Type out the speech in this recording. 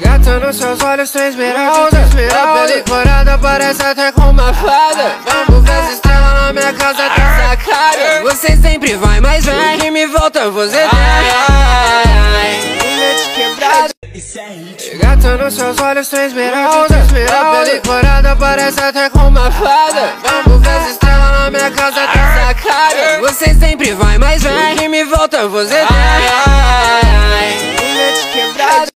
Gato nos seus olhos tem esmeralda. A pele corada parece até com uma fada. Vamos ver as estrelas na minha casa tá sacada. Você sempre vai, mais vem que me volta você tem ai, de quebrada Gata nos seus olhos tem esmeralda. A pele corada parece até com uma fada. Vamos ver as estrelas na minha casa tá sacada. Você sempre vai, mais vem que me volta você